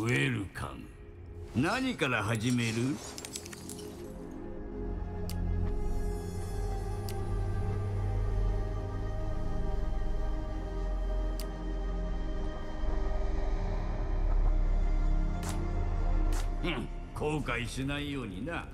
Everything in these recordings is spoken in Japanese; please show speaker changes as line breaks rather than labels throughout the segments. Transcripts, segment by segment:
ウェルカム。何から始める？後悔しないようにな。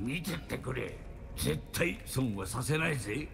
見てってくれ。絶対損はさせないぜ。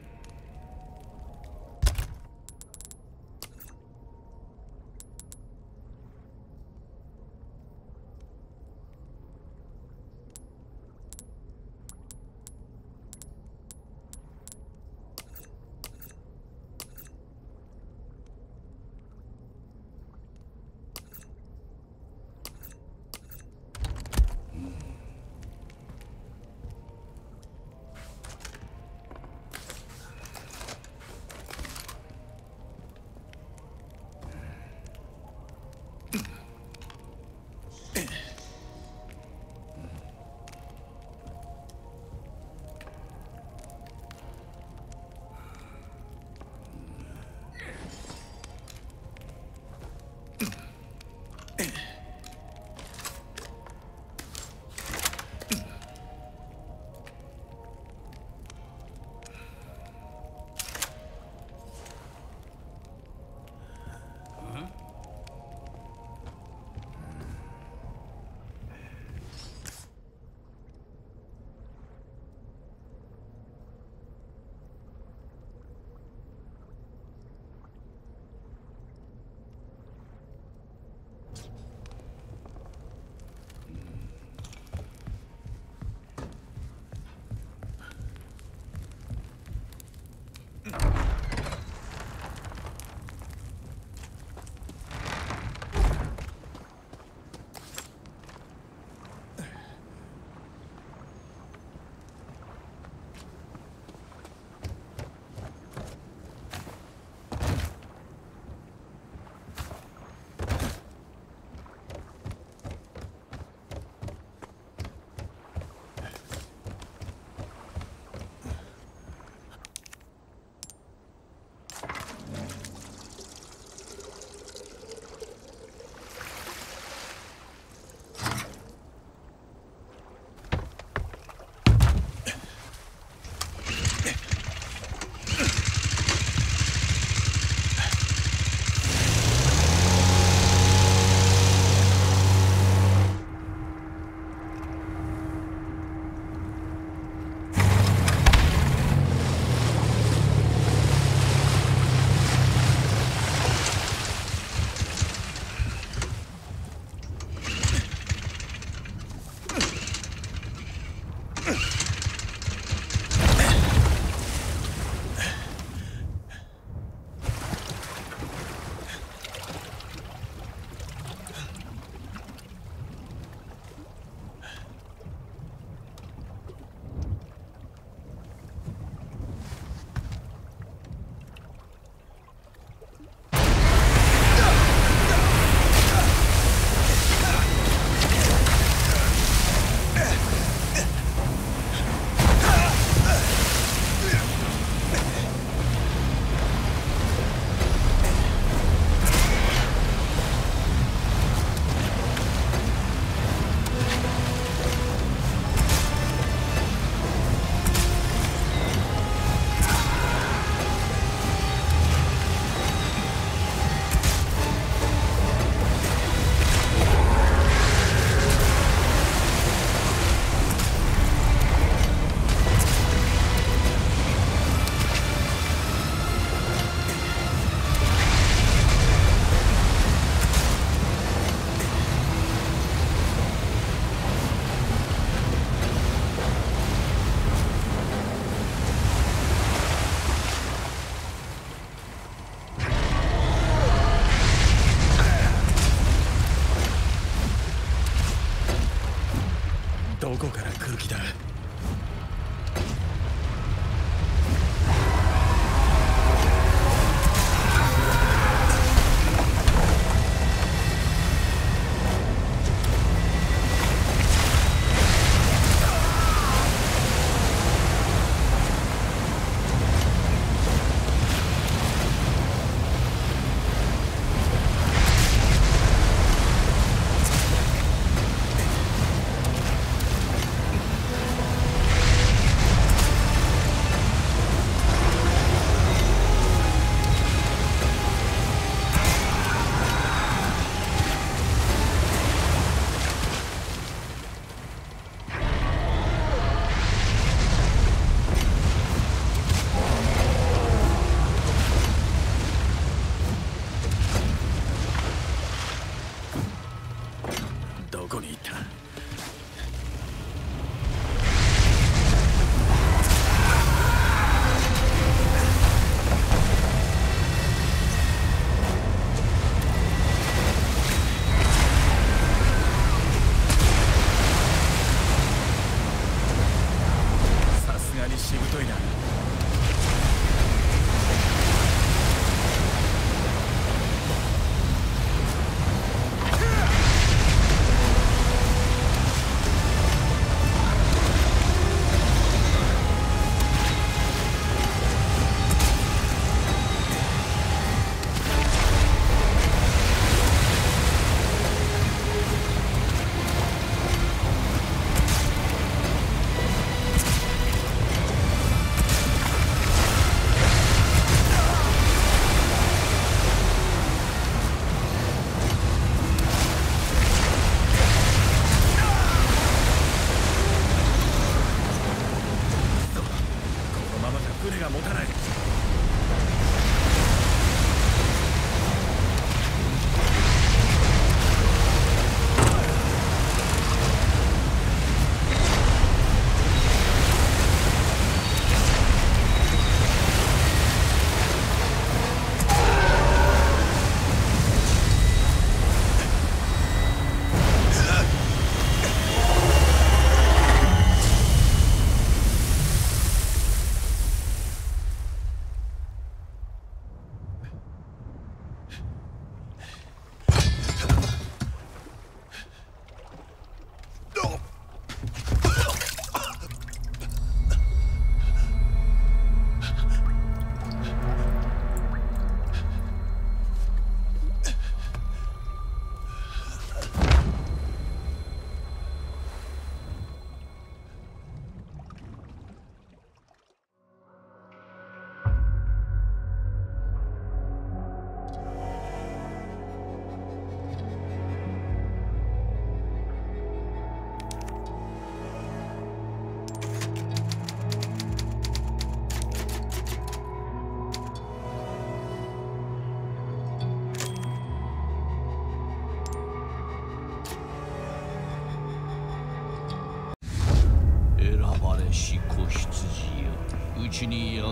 地に宿る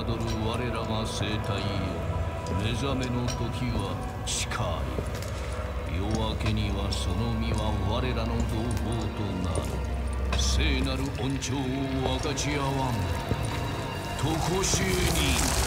我らが生態。よ目覚めの時は近い。夜明けにはその身は我らの同胞となる。聖なる恩寵を分かち合わん。常しえに。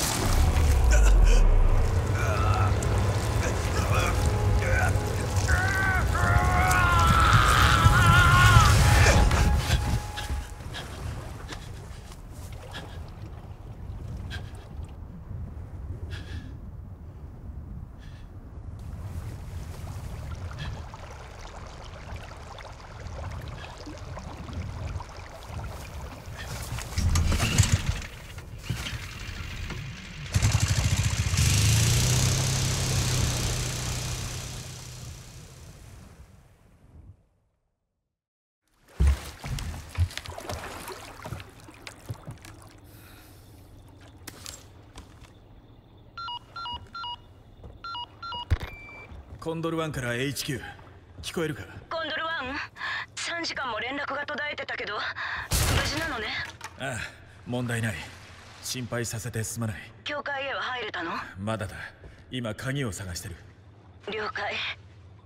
ンドル1から HQ 聞こえるか？
コンドル1 3時間も連絡が途絶えてたけど無事なのね。
ああ問題ない。心配させてすまない。
教会へは入れたの？
まだだ。今鍵を探してる。
了解。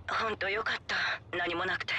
ほんとよかった。何もなくて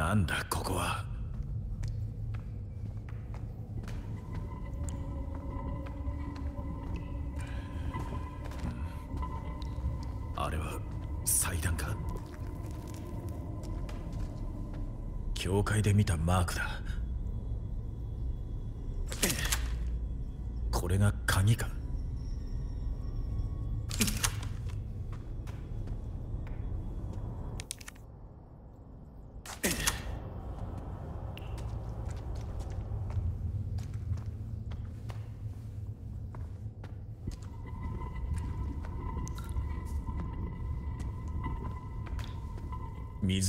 なんだここは。あれは祭壇か？教会で見たマークだこれが鍵か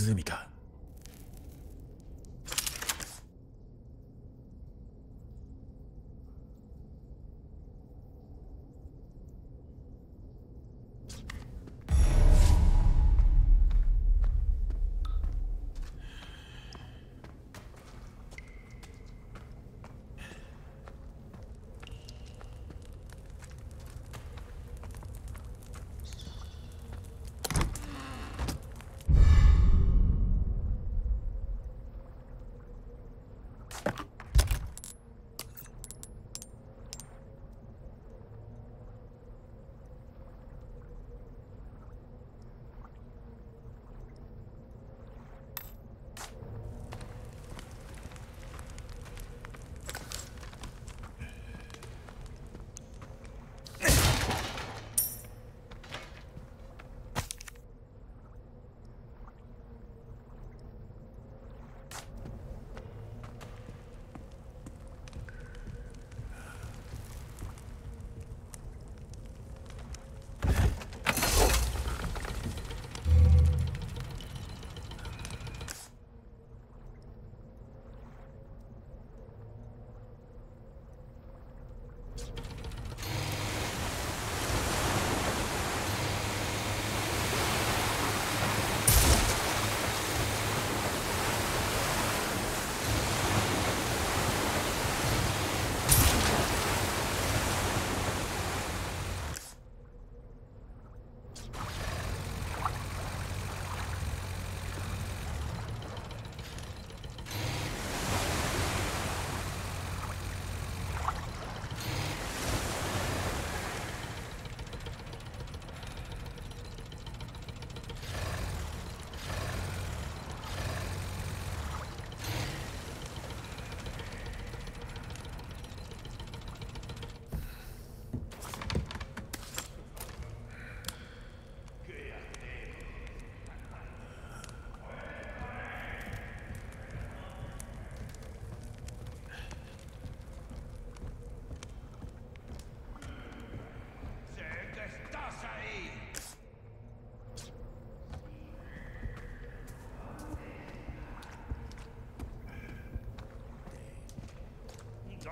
湖か。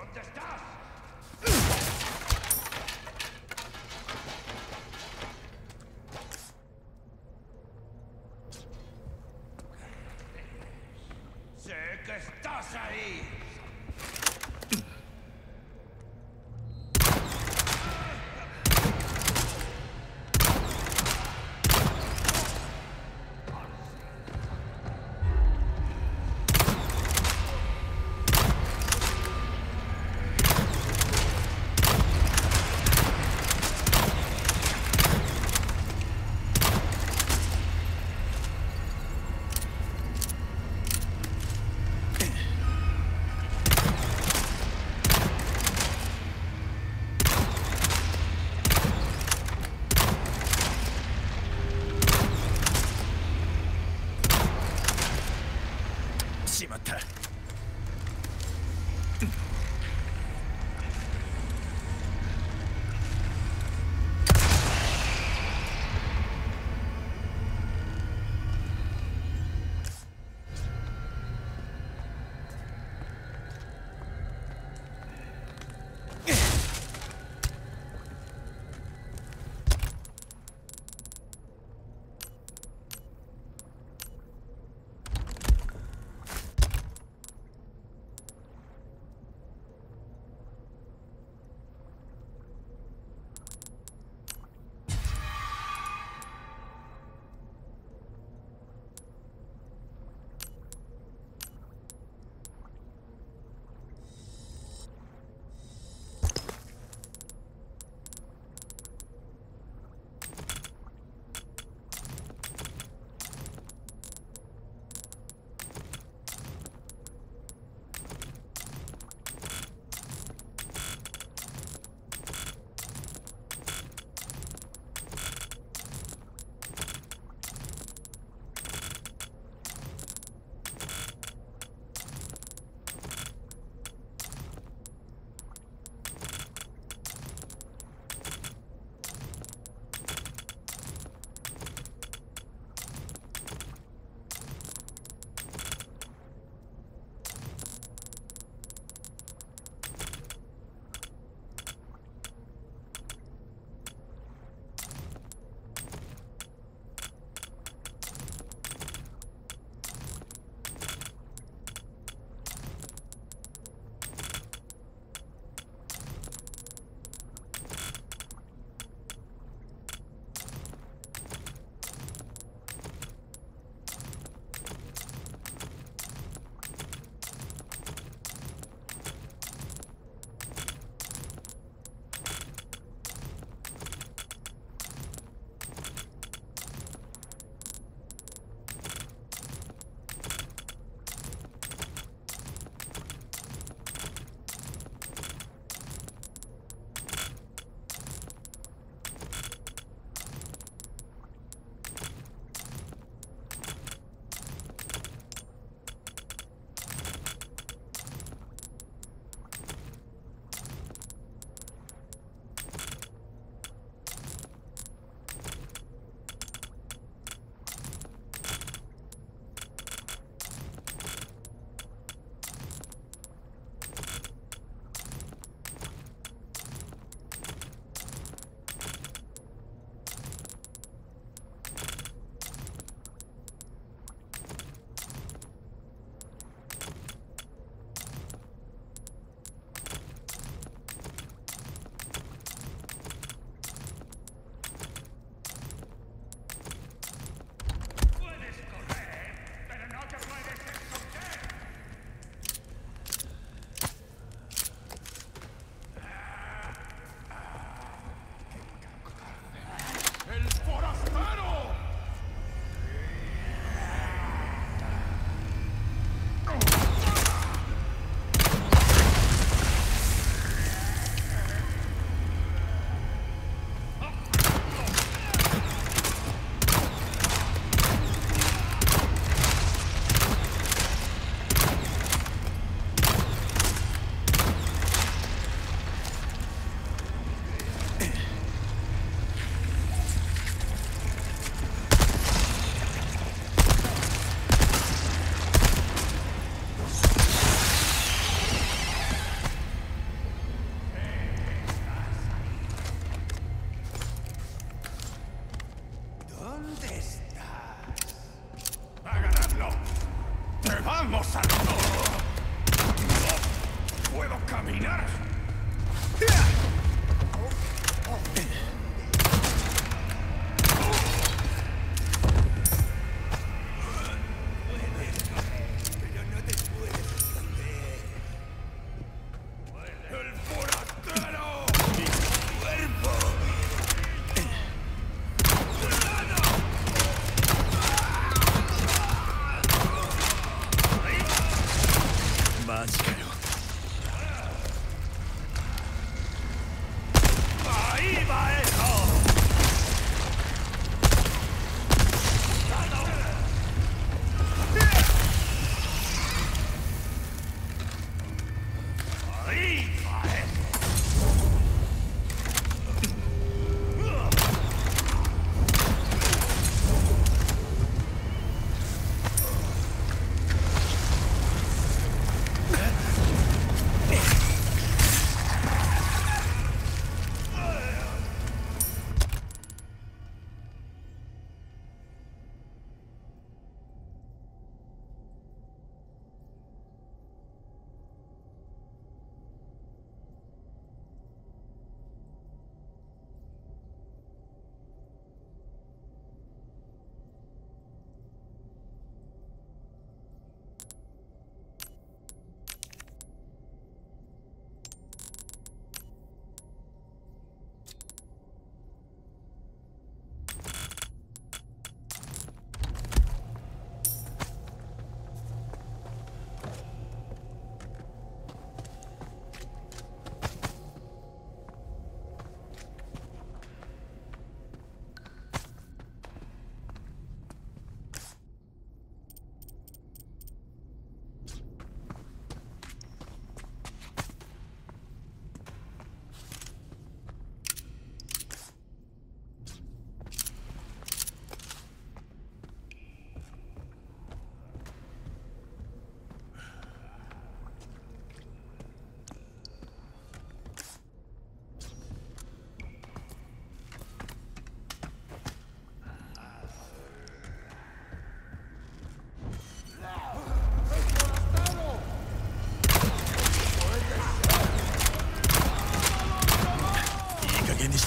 ¿Dónde estás? ¡Sé que estás
ahí!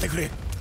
してくれ。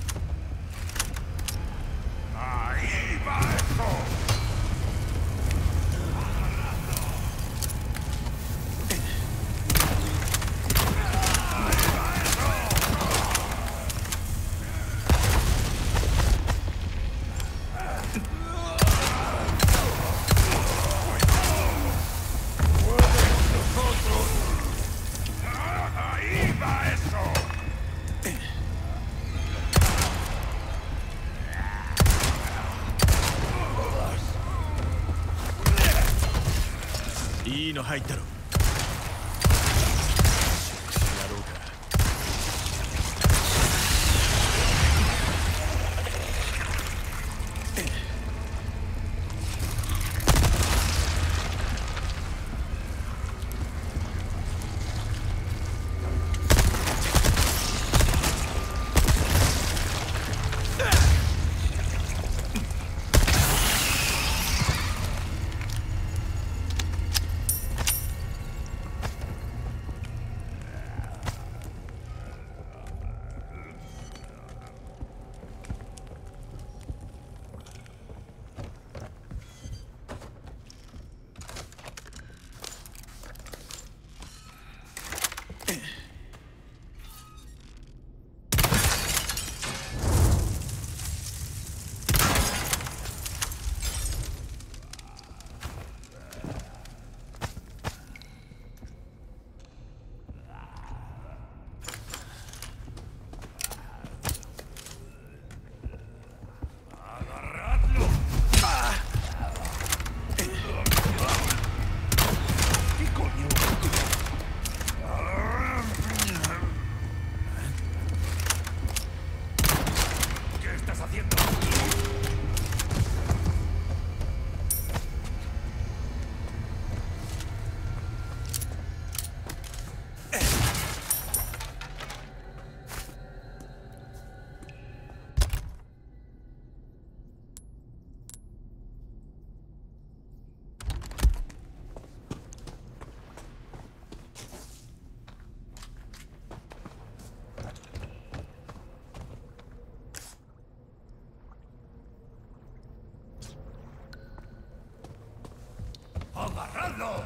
Diablo!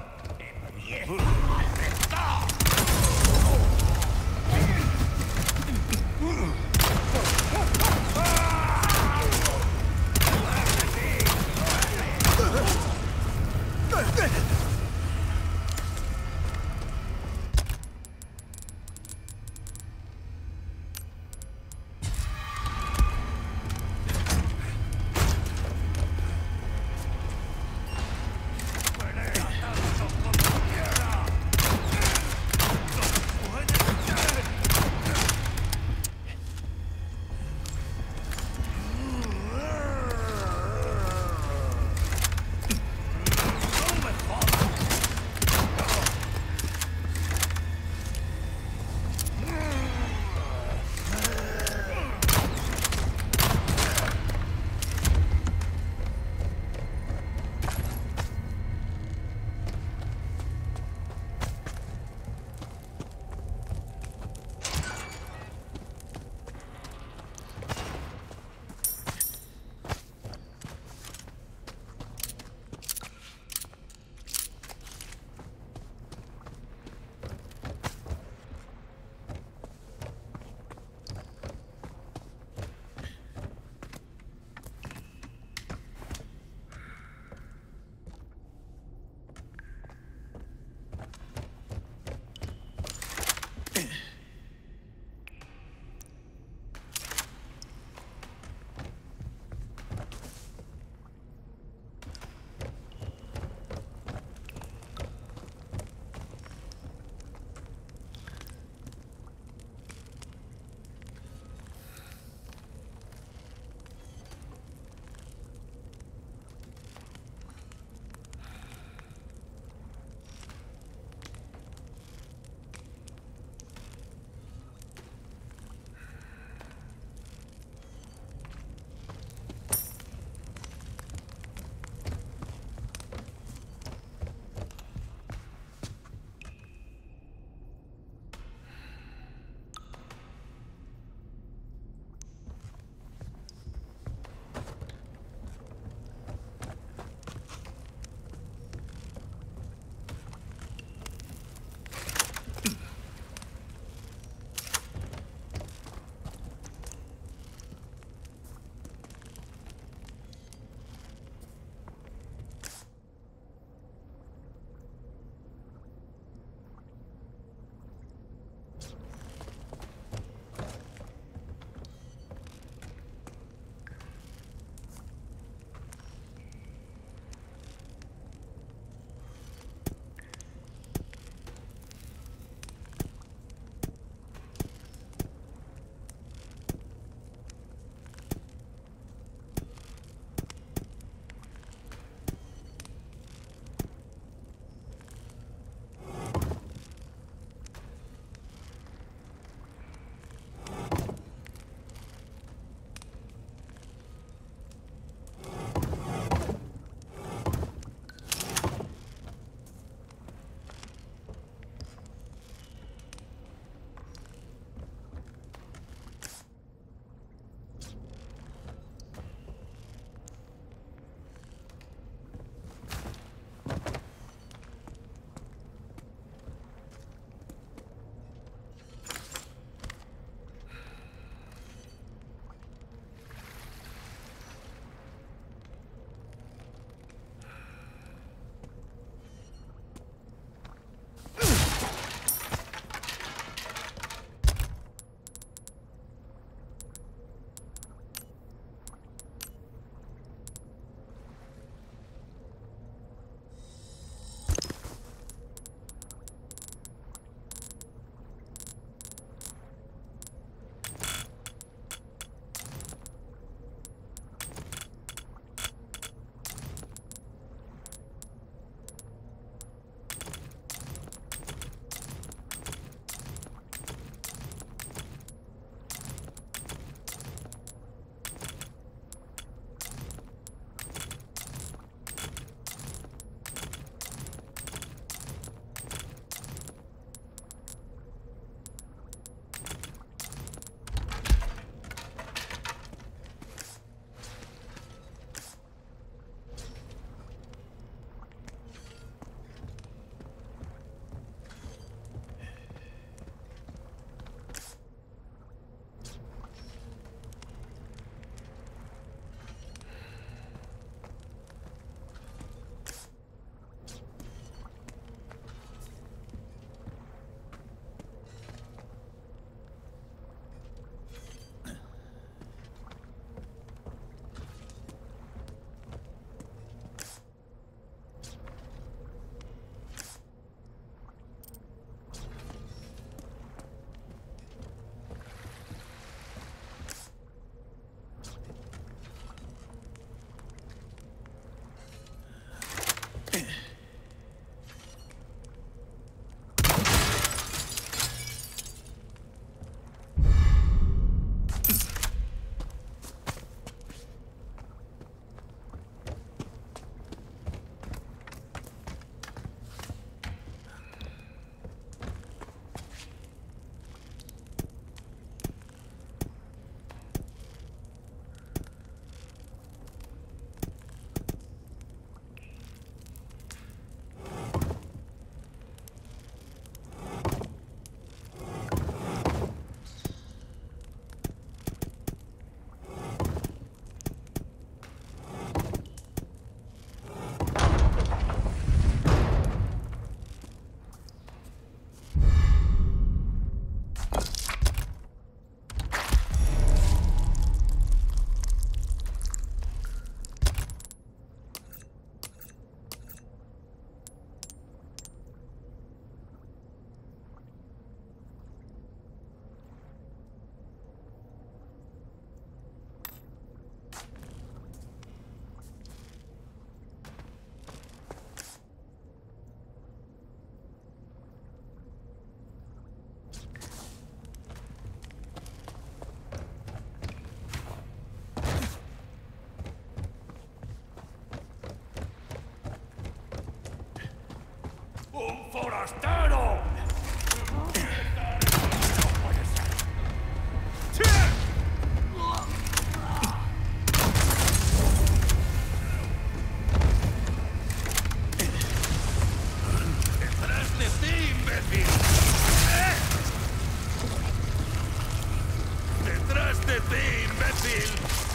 ¡Empiezo! ¡Forastero! ¡Detrás de ti, imbécil!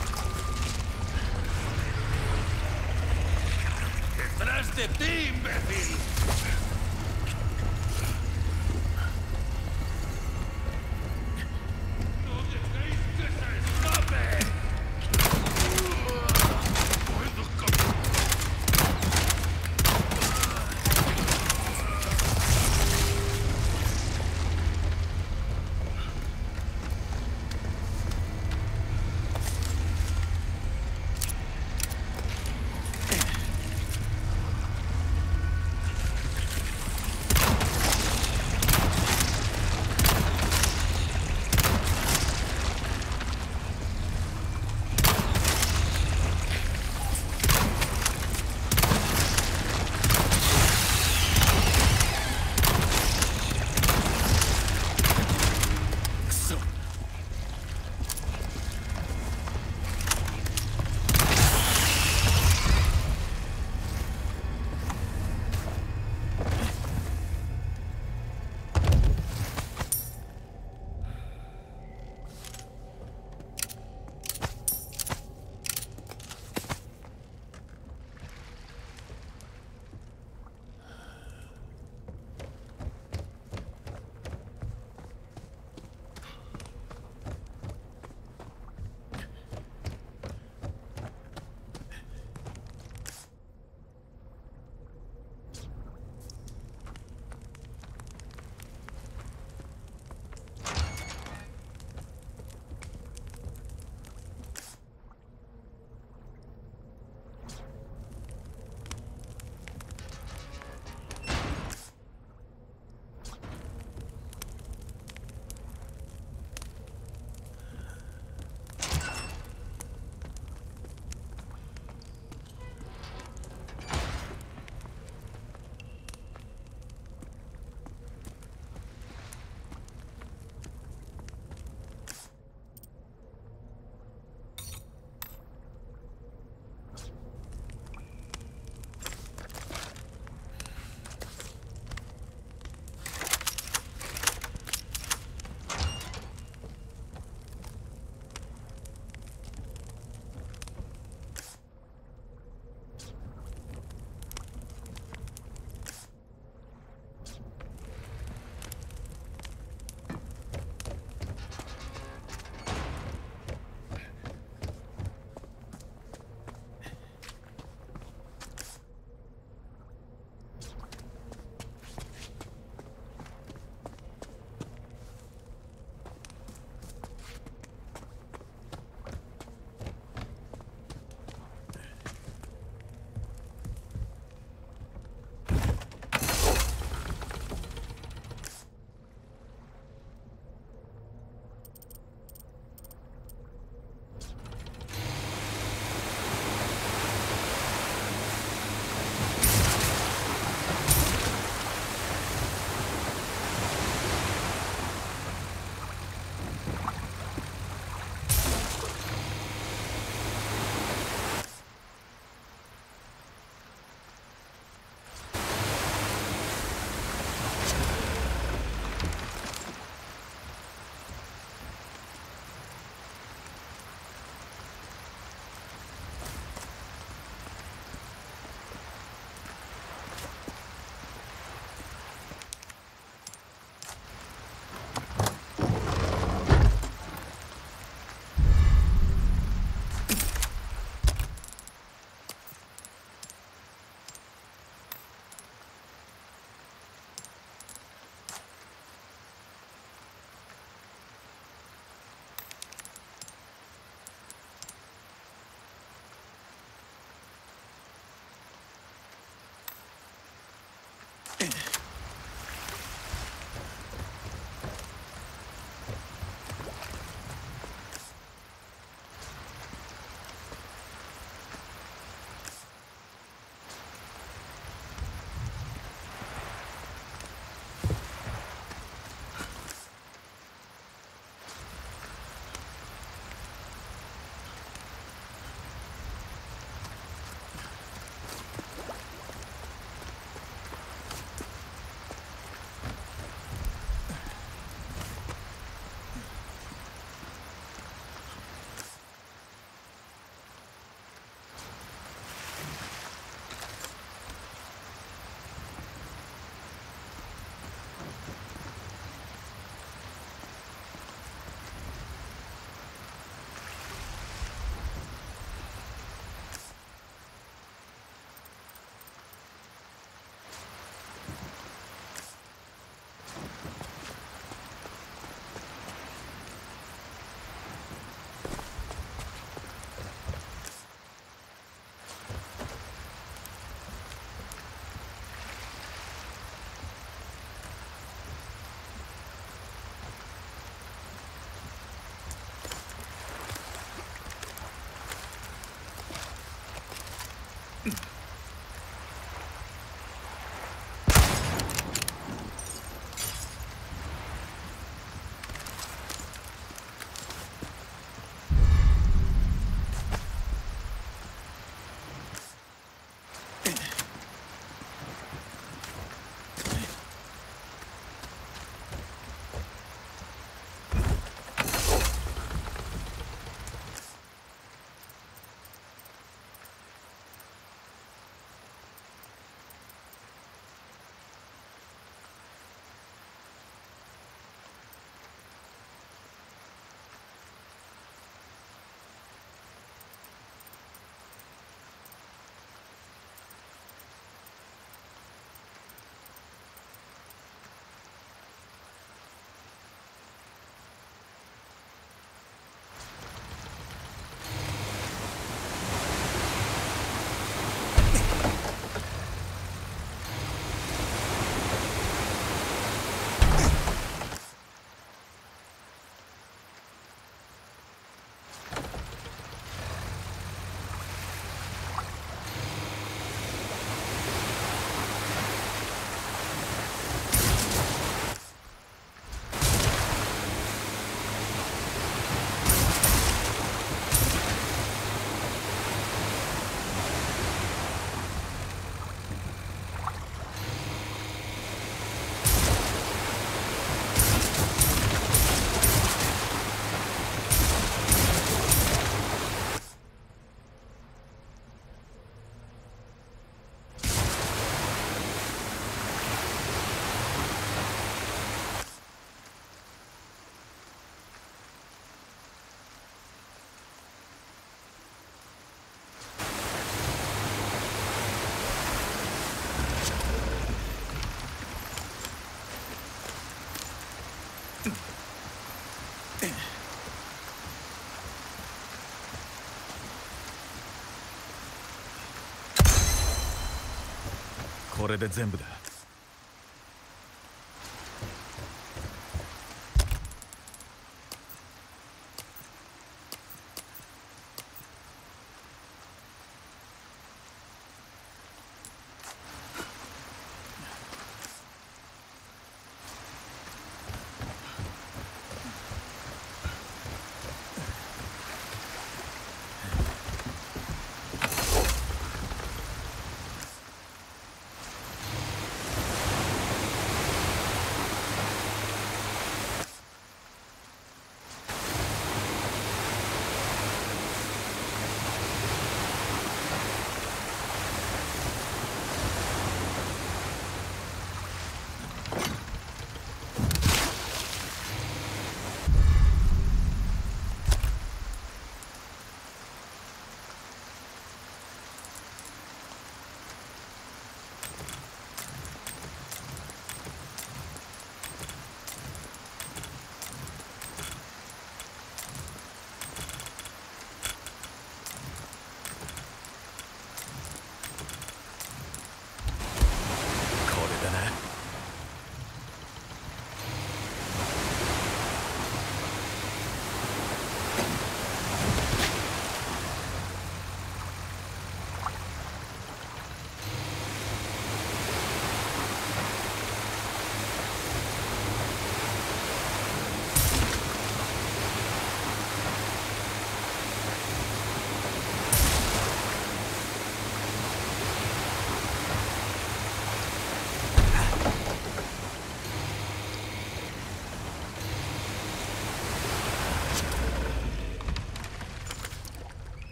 Mm-hmm. れで全部だ。